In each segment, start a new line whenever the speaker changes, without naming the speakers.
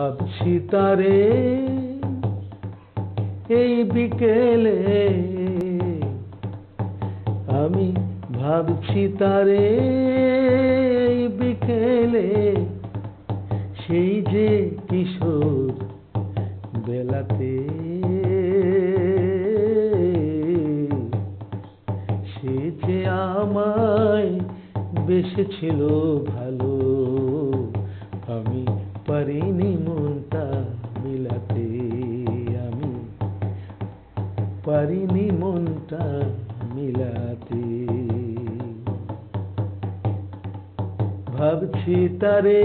ভাবছি তারে এই বিকেলে। আমি ভাবছি তারে এই বিকেলে। সেই যে কিশোর বেলাতে। সে যে আমায় বেসেছিল ভালো ভাবছি তারে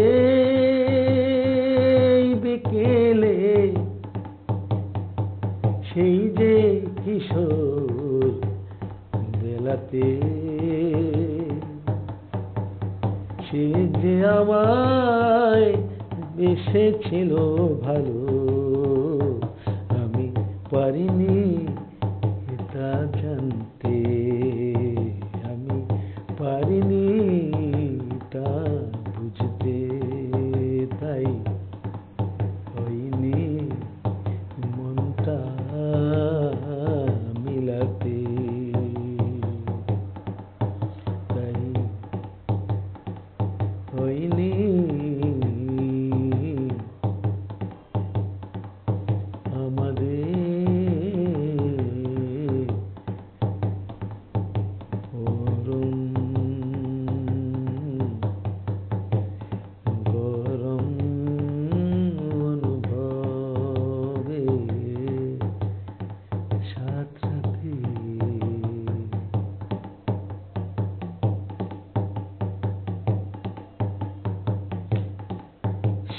বিকেলে। সেই যে কিশোর বেলাতে। সে যে আমায় বেসেছিল ভালো বুঝতে তাই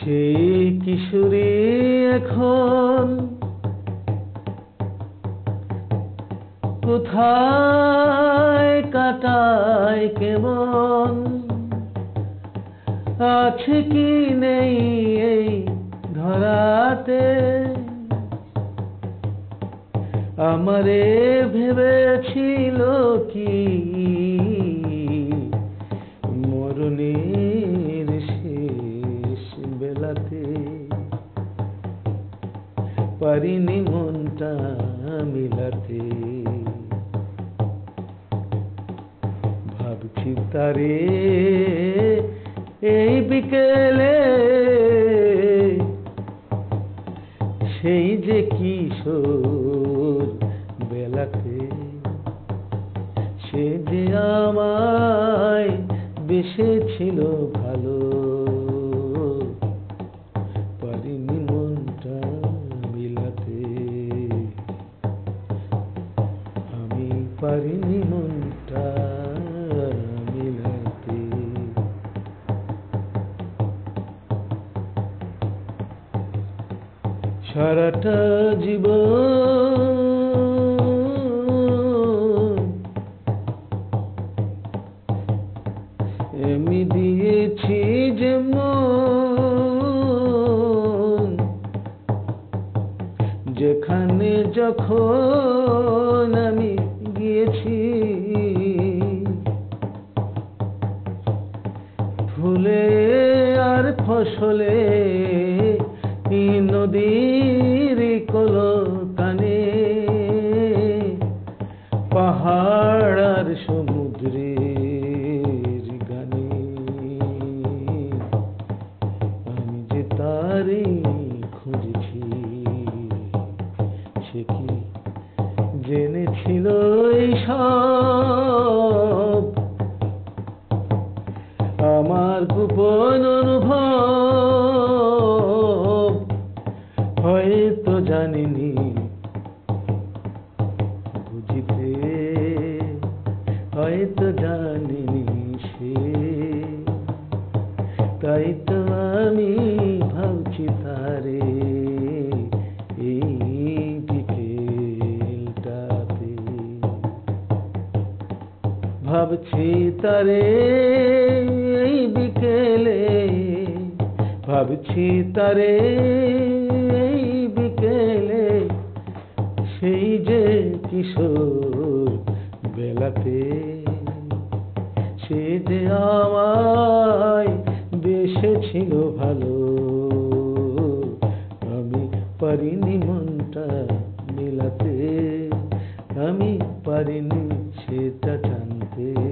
সেই কিশোরী এখন কোথায় কাটায় কেমন? আছে কি নেই এই ধরাতে? আমারে ভেবেছিল কি পারিনি মনটা মিলাতে। ভাবছি তারে এই বিকেলে সেই যে কিশোর বেলাতে, সে যে আমায় বেসেছিল ভালো পারিনি মনটা মিলাতে। সারাটা জীবন এমনি দিয়েছি যেমন। যেখানে যখন আমি ফসলে নদীর কল কানে। পাহাড় আর সমুদ্রের গানে। আমি যে তারে বুঝিতে হয়তো জানিনি সে। তাই তো আমি ভাবছি তারে এই বিকেলটাতে। ভাবছি তারে এই বিকেলে, ভাবছি তারে এই বিকেলে। সেই যে কিশোর বেলাতে, সে যে আমায় বেসেছিল ভালো। আমি পারিনি মনটা মিলাতে, আমি পারিনি সেটা টানতে